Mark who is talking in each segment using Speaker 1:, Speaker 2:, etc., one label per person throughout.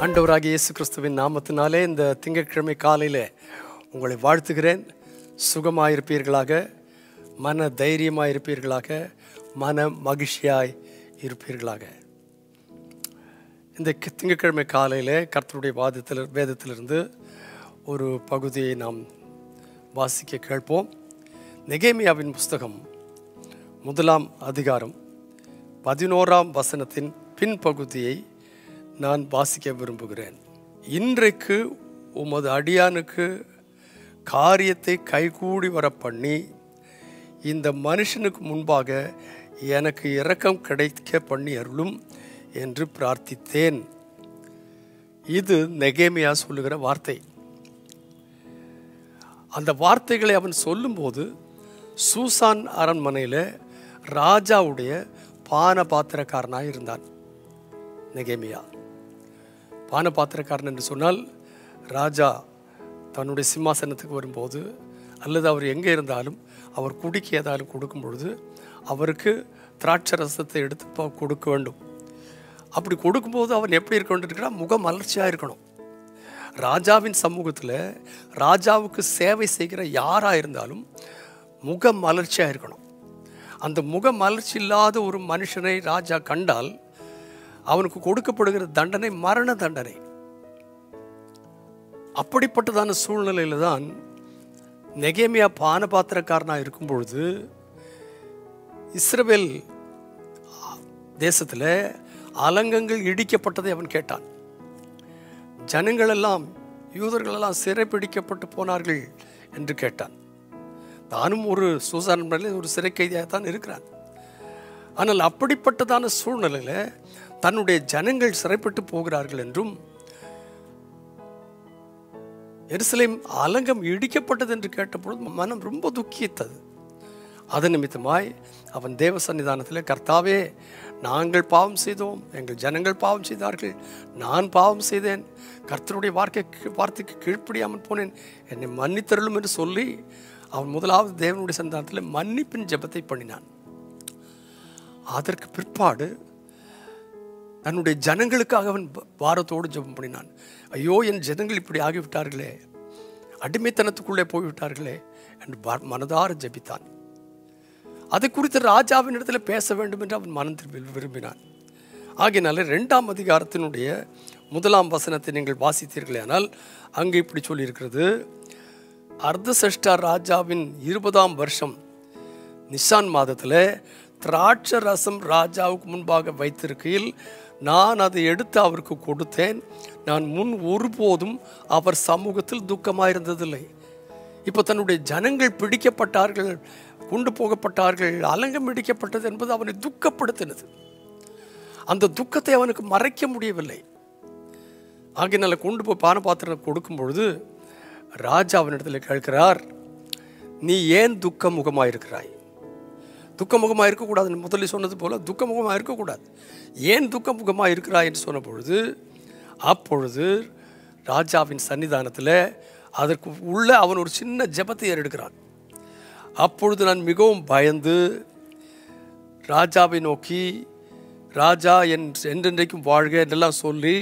Speaker 1: ஆண்டவராகிய இயேசு கிறிஸ்துவின் நாமத்தினாலே இந்த திங்கட்கிழமை காலையில் உங்களை வாழ்த்துகிறேன். சுகமாக இருப்பீர்களாக மன தைரியமாக இருப்பீர்களாக மன மகிழ்ச்சியாய் இருப்பீர்களாக. இந்த கி- திங்கட்கிழமை காலையில் கர்த்தருடைய வாதத்தில் வேதத்திலிருந்து ஒரு பகுதியை நாம் வாசிக்க கேட்போம். நெகேமியாவின் புஸ்தகம் முதலாம் அதிகாரம் பதினோராம் வசனத்தின் பின்பகுதியை நான் வாசிக்க விரும்புகிறேன். இன்றைக்கு உமது அடியானுக்கு காரியத்தை கைகூடி வர பண்ணி இந்த மனுஷனுக்கு முன்பாக எனக்கு இரக்கம் கிடைக்க பண்ணி அருளும் என்று பிரார்த்தித்தேன். இது நெகேமியா சொல்லுகிற வார்த்தை. அந்த வார்த்தைகளை அவன் சொல்லும்போது சூசான் அரண்மனையில் ராஜாவுடைய பான பாத்திரக்காரனாக இருந்தான் நெகேமியா. பான பாத்திரக்காரன் என்று சொன்னால் ராஜா தன்னுடைய சிம்மாசனத்துக்கு வரும்போது அல்லது அவர் எங்கே இருந்தாலும் அவர் குடிக்க ஏதாலும் கொடுக்கும் பொழுது அவருக்கு திராட்சை ரசத்தை எடுத்து கொடுக்க வேண்டும். அப்படி கொடுக்கும்போது அவன் எப்படி இருக்க முக மலர்ச்சியாக இருக்கணும். ராஜாவின் சமூகத்தில் ராஜாவுக்கு சேவை செய்கிற யாராக இருந்தாலும் முக மலர்ச்சியாக இருக்கணும். அந்த முக மலர்ச்சி இல்லாத ஒரு மனுஷனை ராஜா கண்டால் அவனுக்கு கொடுக்கப்படுகிற தண்டனை மரண தண்டனை. அப்படிப்பட்டதான சூழ்நிலையில தான் நெகேமியா பான பாத்திரக்காரனாக இருக்கும் பொழுது இஸ்ரேல் தேசத்தில் அலங்கங்கள் இடிக்கப்பட்டதை அவன் கேட்டான். ஜனங்களெல்லாம் யூதர்களெல்லாம் யூதர்கள் எல்லாம் சிறைப்பிடிக்கப்பட்டு போனார்கள் என்று கேட்டான். தானும் ஒரு சூசான் ஒரு சிறை கைதியாக தான் இருக்கிறான். ஆனால் அப்படிப்பட்டதான சூழ்நிலையில் தன்னுடைய ஜனங்கள் சிறைப்பட்டு போகிறார்கள் என்றும் எருசலேம் அலங்கம் இடிக்கப்பட்டது என்று கேட்டபொழுது மனம் ரொம்ப துக்கித்தது அது நிமித்தமாய் அவன் தேவ சன்னிதானத்தில் கர்த்தாவே நாங்கள் பாவம் செய்தோம் எங்கள் ஜனங்கள் பாவம் செய்தார்கள் நான் பாவம் செய்தேன் கர்த்தருடைய வார்த்தை வார்த்தைக்கு கீழ்ப்படியாமல் போனேன் என்னை மன்னித்தருளும் என்று சொல்லி அவன் முதலாவது தேவனுடைய சந்தானத்தில் மன்னிப்பின் ஜெபத்தை பண்ணினான். அதற்கு பிற்பாடு தன்னுடைய ஜனங்களுக்காக அவன் வாரத்தோடு பாரத்தோடு ஜெபம் பண்ணினான். ஐயோ என் ஜனங்கள் இப்படி ஆகிவிட்டார்களே. அடிமைத்தனத்துக்குள்ளே போய்விட்டார்களே என்று மனதார ஜபித்தான். அது குறித்து ராஜாவின் இடத்துல பேச வேண்டும் என்று அவன் மனம் விரும்பினான். ஆகினால ரெண்டாம் அதிகாரத்தினுடைய முதலாம் வசனத்தை நீங்கள் வாசித்தீர்களே. ஆனால் அங்கே இப்படி சொல்லியிருக்கிறது. அர்த்தசஷ்டா ராஜாவின் இருபதாம் வருஷம் நிஷான் மாதத்தில் திராட்சை ரசம் ராஜாவுக்கு முன்பாக வைத்திருக்கையில் நான் அதை எடுத்து அவருக்கு கொடுத்தேன். நான் முன் ஒருபோதும் அவர் சமூகத்தில் துக்கமாக இருந்ததில்லை இப்போ தன்னுடைய ஜனங்கள் பிடிக்கப்பட்டார்கள் கொண்டு போகப்பட்டார்கள் அலங்கம் இடிக்கப்பட்டது என்பது அவனை துக்கப்படுத்தினது. அந்த துக்கத்தை அவனுக்கு மறைக்க முடியவில்லை. ஆகினால கொண்டு போய் பான பாத்திரம் கொடுக்கும் பொழுது ராஜா அவனிடத்தில் கேட்கிறார் நீ ஏன் துக்க முகமாயிருக்கிறாய் துக்கமுகமாக இருக்கக்கூடாதுன்னு முதலில் சொன்னது போல் துக்கமுகமாக இருக்கக்கூடாது. ஏன் துக்கமுகமாக இருக்கிறா என்று சொன்ன பொழுது அப்பொழுது ராஜாவின் சன்னிதானத்தில் அதற்கு உள்ளே அவன் ஒரு சின்ன ஜெபத்தை ஏறெடுக்கிறான். அப்பொழுது நான் மிகவும் பயந்து ராஜாவை நோக்கி ராஜா என் என்றென்றைக்கும் வாழ்க என்றெல்லாம் சொல்லி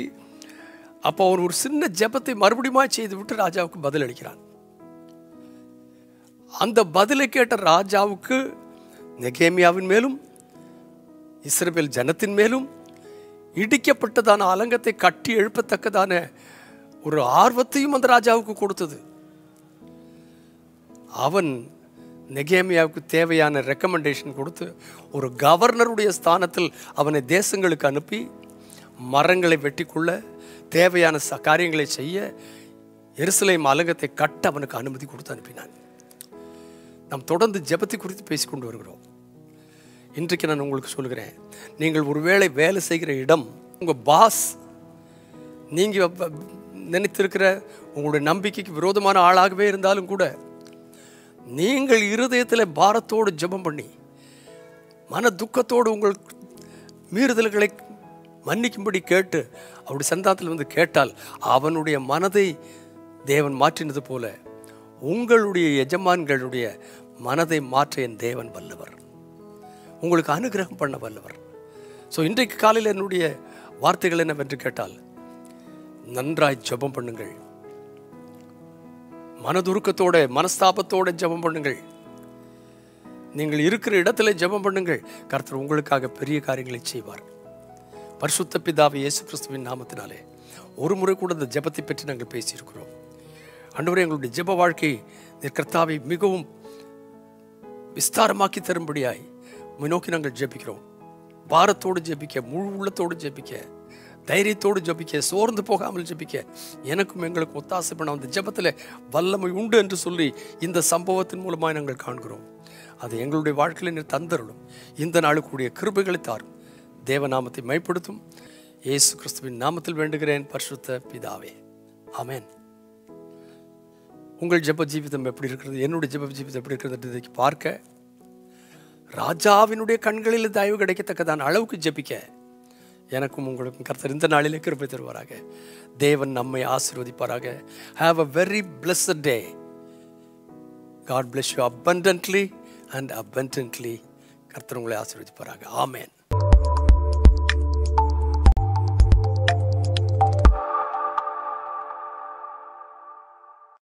Speaker 1: அப்போ அவன் ஒரு சின்ன ஜெபத்தை மறுபடியும் செய்து விட்டு ராஜாவுக்கு பதில் அளிக்கிறான் அந்த பதிலை கேட்ட ராஜாவுக்கு நெகேமியாவின் மேலும் இஸ்ரேல் ஜனத்தின் மேலும் இடிக்கப்பட்டதான அலங்கத்தை கட்டி எழுப்பத்தக்கதான ஒரு ஆர்வத்தையும் அந்த ராஜாவுக்கு கொடுத்தது. அவன் நெகேமியாவுக்கு தேவையான ரெக்கமெண்டேஷன் கொடுத்து ஒரு கவர்னருடைய ஸ்தானத்தில் அவனை தேசங்களுக்கு அனுப்பி மரங்களை வெட்டிக்கொள்ள தேவையான ச காரியங்களை செய்ய எருசலேம் அலங்கத்தை கட்ட அவனுக்கு அனுமதி கொடுத்து அனுப்பினான். நாம் தொடர்ந்து ஜெபத்தை குறித்து பேசிக்கொண்டு வருகிறோம். இன்றைக்கு நான் உங்களுக்கு சொல்கிறேன் நீங்கள் ஒருவேளை வேலை செய்கிற இடம் உங்கள் பாஸ் நீங்கள் நினைத்திருக்கிற உங்களுடைய நம்பிக்கைக்கு விரோதமான ஆளாகவே இருந்தாலும் கூட நீங்கள் இருதயத்தில் பாரத்தோடு ஜெபம் பண்ணி மன துக்கத்தோடு உங்கள் மீறுதல்களை மன்னிக்கும்படி கேட்டு அவருடைய சந்தானத்தில் வந்து கேட்டால் அவனுடைய மனதை தேவன் மாற்றினது போல உங்களுடைய எஜமான்களுடைய மனதை மாற்ற என் தேவன் வல்லவர். உங்களுக்கு அனுகிரகம் பண்ண வல்லவர். ஸோ இன்றைக்கு காலையில் என்னுடைய வார்த்தைகள் என்னவென்று கேட்டால் நன்றாய் ஜெபம் பண்ணுங்கள். மனதுருக்கத்தோட மனஸ்தாபத்தோட ஜெபம் பண்ணுங்கள். நீங்கள் இருக்கிற இடத்துல ஜெபம் பண்ணுங்கள். கர்த்தர் உங்களுக்காக பெரிய காரியங்களை செய்வார். பரிசுத்த பிதாவை இயேசு கிறிஸ்துவின் நாமத்தினாலே ஒரு முறை கூட இந்த ஜெபத்தை பற்றி நாங்கள் பேசியிருக்கிறோம். அன்றுவரை எங்களுடைய ஜெப வாழ்க்கை கர்த்தாவை மிகவும் விஸ்தாரமாக்கி தரும்படியாய் உம்மை நோக்கி நாங்கள் ஜெபிக்கிறோம். பாரத்தோடு ஜெபிக்க முழு உள்ளத்தோடு ஜெபிக்க தைரியத்தோடு ஜபிக்க சோர்ந்து போகாமல் ஜபிக்க எனக்கும் எங்களுக்கும் ஒத்தாசை பண்ண அந்த ஜபத்தில் வல்லமை உண்டு என்று சொல்லி இந்த சம்பவத்தின் மூலமாக நாங்கள் காண்கிறோம். அது எங்களுடைய வாழ்க்கையில் நீர் தந்தருளும். இந்த நாளுக்குரிய கிருபைகளை தாரும். தேவநாமத்தை மைப்படுத்தும். இயேசு கிறிஸ்துவின் நாமத்தில் வேண்டுகிறேன் பரிசுத்த பிதாவே. அமேன் உங்கள் ஜெப ஜீவிதம் எப்படி இருக்கிறது? என்னுடைய ஜெப ஜீவிதம் எப்படி இருக்கிறது பார்க்க ராஜாவினுடைய கண்களில் தயவு கிடைக்கத்தக்கதான அளவுக்கு ஜெபிக்க எனக்கும் உங்களுக்கும் கர்த்தர் இந்த நாளிலே கிருப்பை தருவாராக. தேவன் நம்மை ஆசீர்வதிப்பாராக. Have a very blessed day God bless you abundantly and abundantly. கர்த்தர் உங்களை ஆசீர்வதிப்பாராக. ஆமேன்